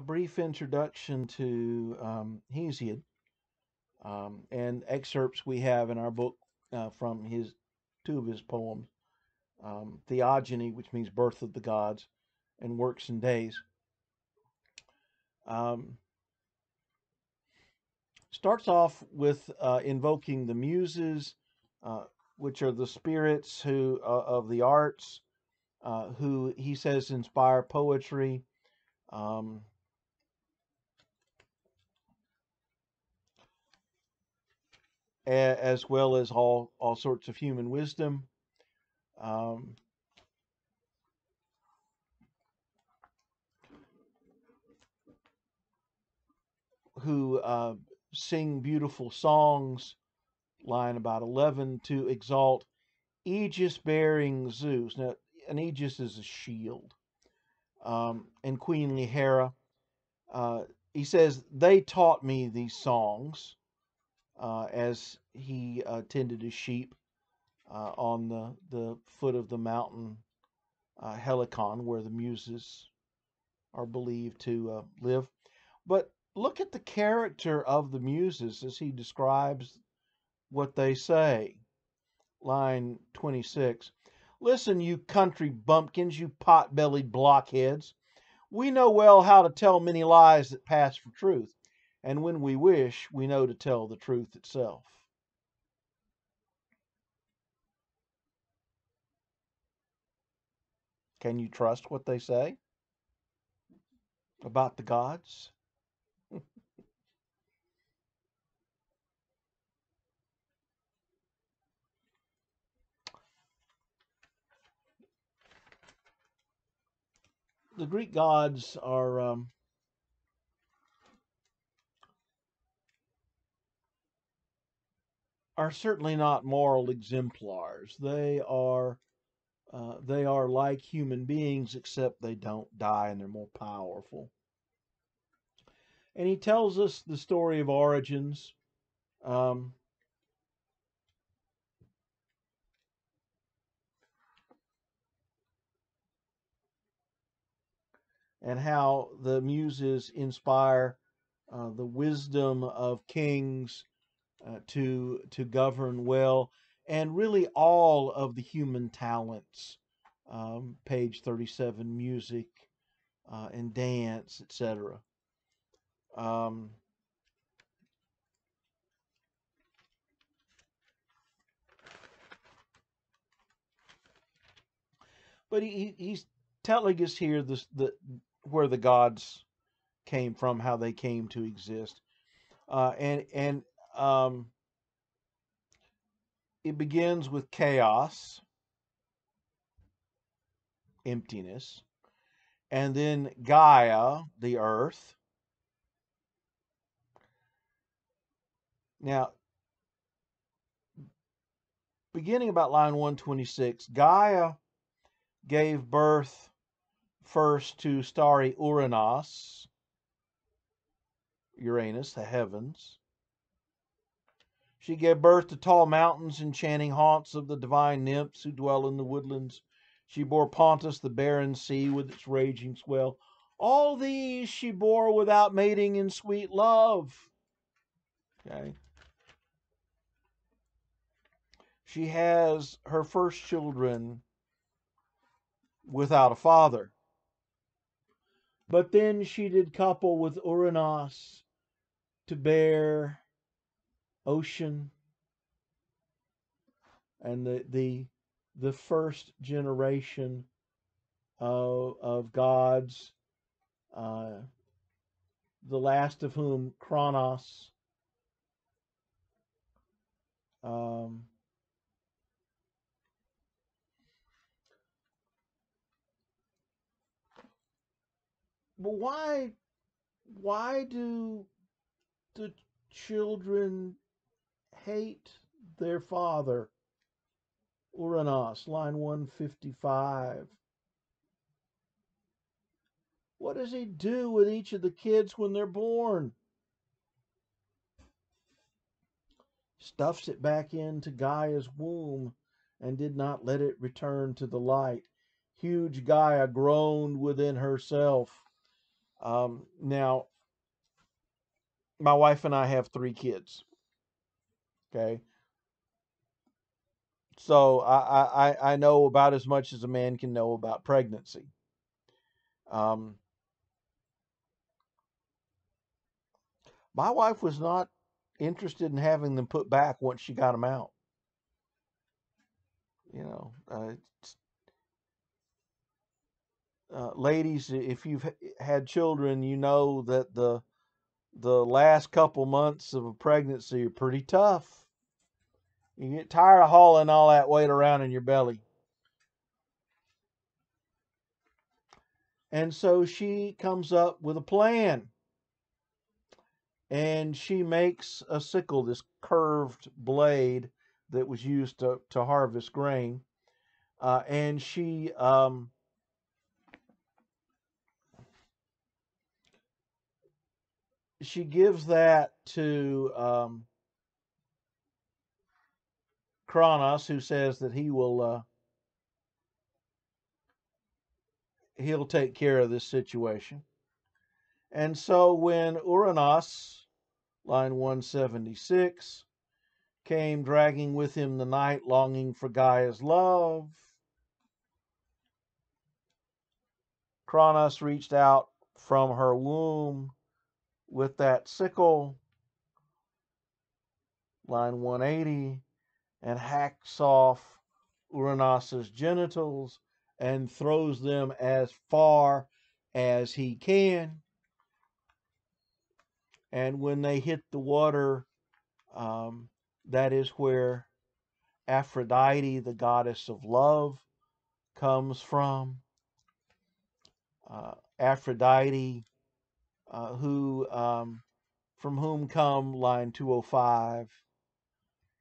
a brief introduction to um, Hesiod um, and excerpts we have in our book uh, from his two of his poems, um, Theogony, which means birth of the gods, and Works and Days. Um, starts off with uh, invoking the muses, uh, which are the spirits who uh, of the arts, uh, who he says inspire poetry. Um, as well as all all sorts of human wisdom. Um, who uh, sing beautiful songs, line about 11, to exalt Aegis bearing Zeus. Now, an Aegis is a shield. Um, and queenly Hera. Uh, he says, They taught me these songs as he uh, tended his sheep uh, on the, the foot of the mountain uh, Helicon, where the muses are believed to uh, live. But look at the character of the muses as he describes what they say. Line 26. Listen, you country bumpkins, you pot bellied blockheads. We know well how to tell many lies that pass for truth and when we wish, we know to tell the truth itself. Can you trust what they say about the gods? the Greek gods are um, are certainly not moral exemplars. They are uh, they are like human beings, except they don't die and they're more powerful. And he tells us the story of origins. Um, and how the muses inspire uh, the wisdom of kings uh, to to govern well, and really all of the human talents. Um, page 37, music uh, and dance, etc. Um, but he, he's telling us here this the where the gods came from, how they came to exist, uh, and and um, it begins with chaos, emptiness, and then Gaia, the earth. Now, beginning about line 126, Gaia gave birth first to starry Uranus, Uranus, the heavens. She gave birth to tall mountains, enchanting haunts of the divine nymphs who dwell in the woodlands. She bore Pontus, the barren sea, with its raging swell. All these she bore without mating in sweet love. Okay. She has her first children without a father. But then she did couple with Uranus to bear ocean and the the the first generation of, of gods, uh, the last of whom Kronos. Um, but why why do the children hate their father. Uranus, line 155. What does he do with each of the kids when they're born? Stuffs it back into Gaia's womb and did not let it return to the light. Huge Gaia groaned within herself. Um, now, my wife and I have three kids. Okay. So I, I, I know about as much as a man can know about pregnancy. Um, my wife was not interested in having them put back once she got them out. You know, uh, uh, ladies, if you've had children, you know that the the last couple months of a pregnancy are pretty tough. You get tired of hauling all that weight around in your belly. And so she comes up with a plan. And she makes a sickle, this curved blade that was used to, to harvest grain. Uh, and she um, she gives that to um, Kronos, who says that he will uh, he'll take care of this situation. And so when Uranus, line 176, came dragging with him the night, longing for Gaia's love, Kronos reached out from her womb with that sickle, line 180, and hacks off Uranus's genitals and throws them as far as he can. And when they hit the water, um, that is where Aphrodite, the goddess of love, comes from. Uh, Aphrodite uh, who um, from whom come line 205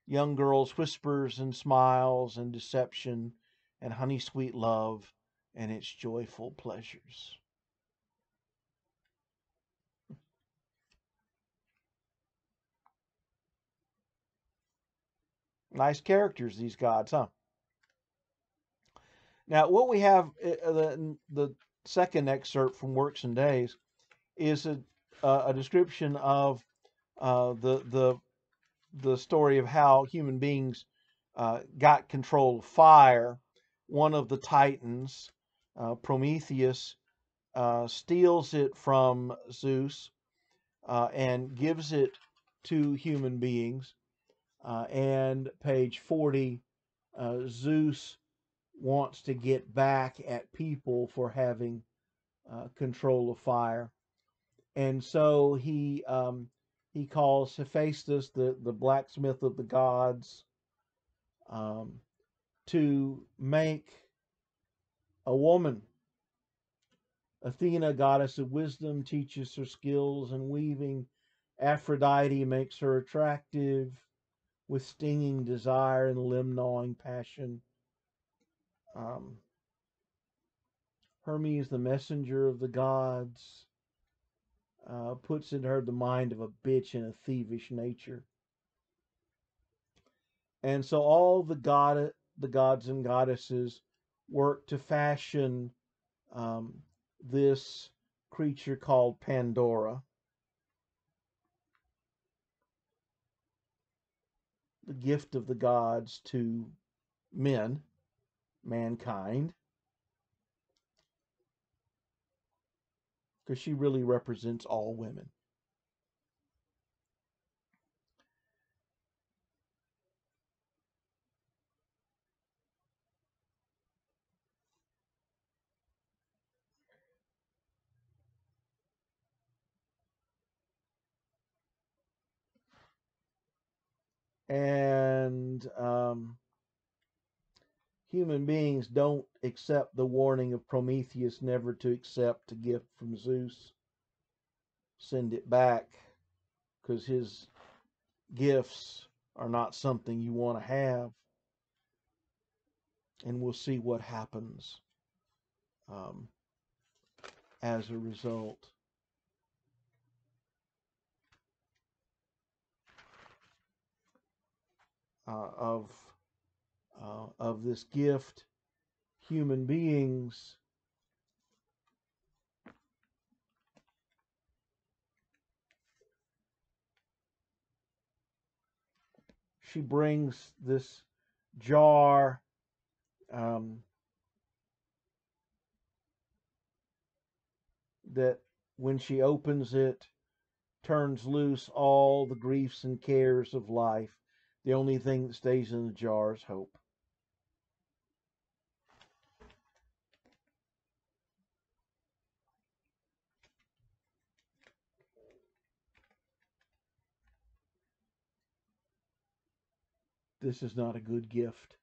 young girls whispers and smiles and deception and honey sweet love and its joyful pleasures. Nice characters these gods huh? Now what we have uh, the the second excerpt from works and days is a, a description of uh, the the the story of how human beings uh, got control of fire. One of the titans, uh, Prometheus, uh, steals it from Zeus uh, and gives it to human beings. Uh, and page 40, Zeus wants to get back at people for having control of fire and so he um, he calls Hephaestus the the blacksmith of the gods um, to make a woman. Athena, goddess of wisdom, teaches her skills in weaving. Aphrodite makes her attractive with stinging desire and limb gnawing passion. Um, Hermes, the messenger of the gods, uh, puts in her the mind of a bitch and a thievish nature. And so all the god, the gods and goddesses work to fashion um, this creature called Pandora. The gift of the gods to men, mankind. Because she really represents all women. And um, human beings don't accept the warning of Prometheus never to accept a gift from Zeus. Send it back because his gifts are not something you want to have. And we'll see what happens um, as a result. Uh, of uh, of this gift, human beings. She brings this jar. Um, that when she opens it, turns loose all the griefs and cares of life. The only thing that stays in the jar is hope. This is not a good gift.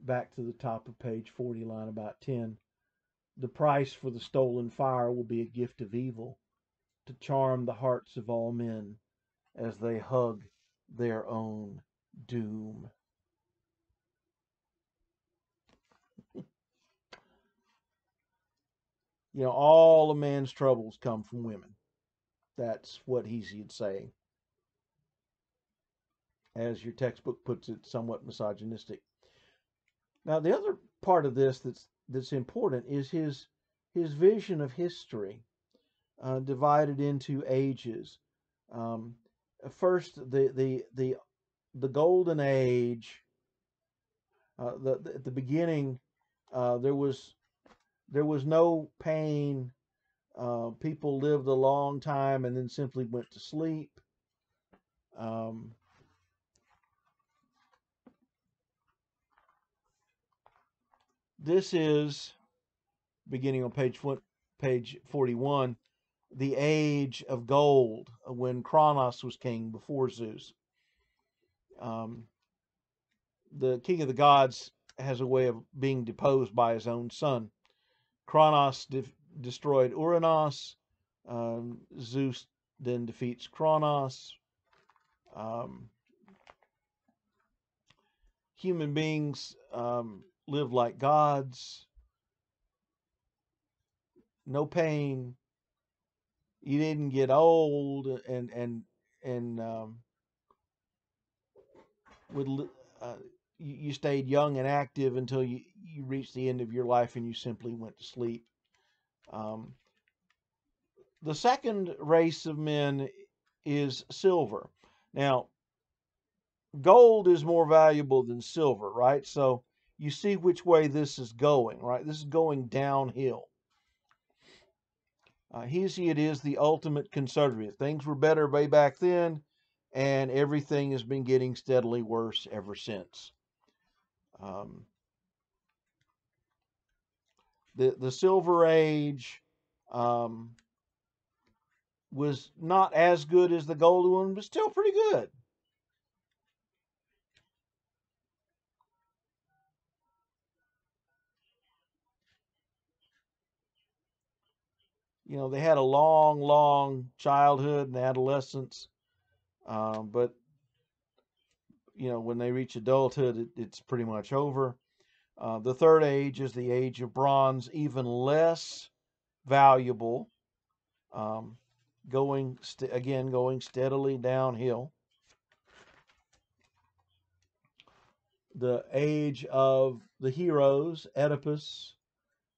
Back to the top of page 40, line about 10. The price for the stolen fire will be a gift of evil to charm the hearts of all men as they hug their own doom. you know, all a man's troubles come from women. That's what he's saying as your textbook puts it, somewhat misogynistic. Now, the other part of this that's that's important is his his vision of history, uh, divided into ages. Um, first, the the the the golden age. Uh, the, the, at the beginning, uh, there was there was no pain. Uh, people lived a long time and then simply went to sleep. Um, This is beginning on page page 41, the age of gold when Kronos was king before Zeus. Um, the king of the gods has a way of being deposed by his own son. Kronos de- destroyed Uranos. Um, Zeus then defeats Kronos. Um, human beings um, live like gods, no pain. You didn't get old and and and um, with uh, you, you stayed young and active until you you reached the end of your life and you simply went to sleep. Um, the second race of men is silver. Now, gold is more valuable than silver, right? So you see which way this is going, right? This is going downhill. Uh, Hesiod it is the ultimate conservative. Things were better way back then, and everything has been getting steadily worse ever since. Um, the the Silver Age um, was not as good as the Golden one, but still pretty good. You know, they had a long, long childhood and adolescence, um, but you know, when they reach adulthood, it, it's pretty much over. Uh, the third age is the age of bronze, even less valuable, um, going again, going steadily downhill. The age of the heroes, Oedipus,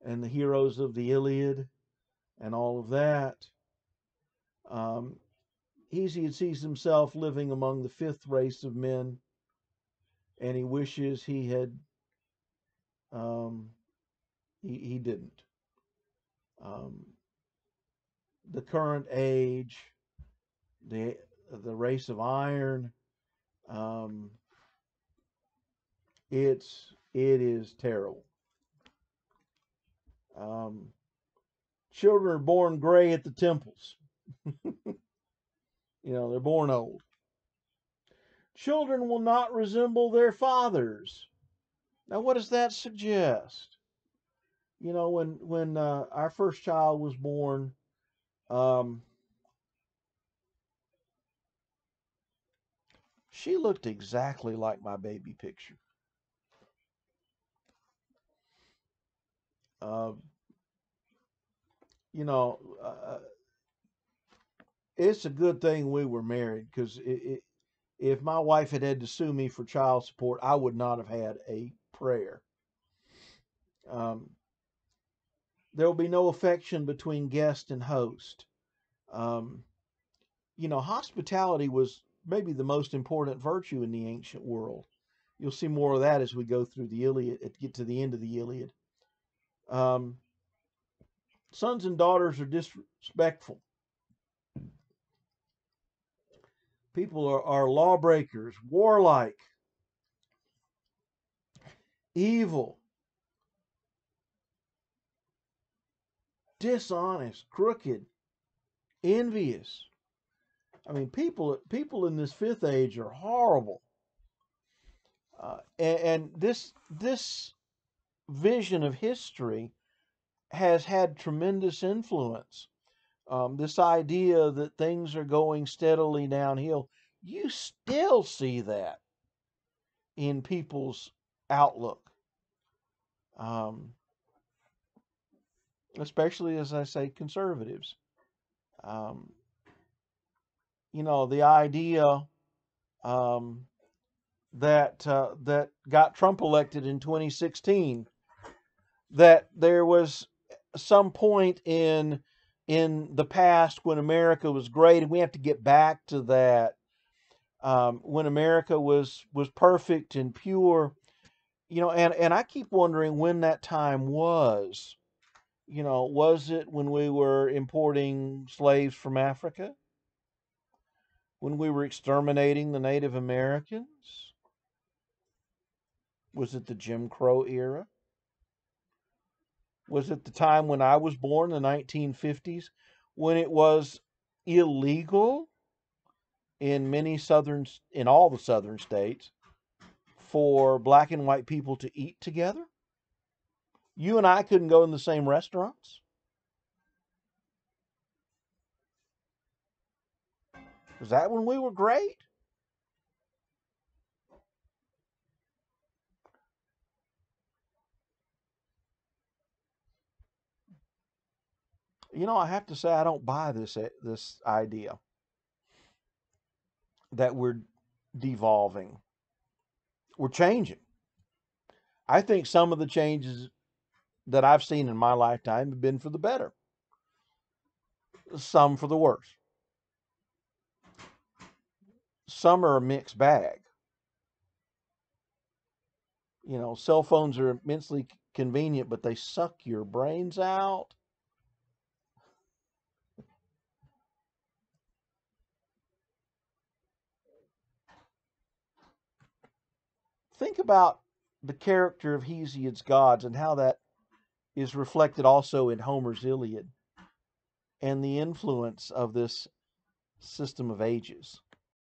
and the heroes of the Iliad and all of that. Um, Hesiod sees himself living among the fifth race of men, and he wishes he had. Um, he he didn't. Um, the current age, the the race of iron, um, it's it is terrible. Um, children are born gray at the temples. you know, they're born old. Children will not resemble their fathers. Now, what does that suggest? You know, when when uh, our first child was born, um, she looked exactly like my baby picture. Uh, you know, uh, it's a good thing we were married because if my wife had had to sue me for child support, I would not have had a prayer. Um, there will be no affection between guest and host. Um, you know, hospitality was maybe the most important virtue in the ancient world. You'll see more of that as we go through the Iliad, get to the end of the Iliad. Um, sons and daughters are disrespectful. People are, are lawbreakers, warlike, evil, dishonest, crooked, envious. I mean, people people in this fifth age are horrible. Uh, and, and this this vision of history has had tremendous influence. Um, this idea that things are going steadily downhill, you still see that in people's outlook. Um, especially as I say, conservatives. Um, you know, the idea um, that uh, that got Trump elected in 2016, that there was some point in in the past when America was great, and we have to get back to that. Um, when America was was perfect and pure, you know, and and I keep wondering when that time was. You know, was it when we were importing slaves from Africa? When we were exterminating the Native Americans? Was it the Jim Crow era? Was it the time when I was born, the 1950s, when it was illegal in many southern, in all the southern states, for black and white people to eat together? You and I couldn't go in the same restaurants. Was that when we were great? You know, I have to say I don't buy this eh, this idea that we're devolving. We're changing. I think some of the changes that I've seen in my lifetime have been for the better, some for the worse. Some are a mixed bag. You know, cell phones are immensely convenient, but they suck your brains out. Think about the character of Hesiod's gods and how that is reflected also in Homer's Iliad and the influence of this system of ages.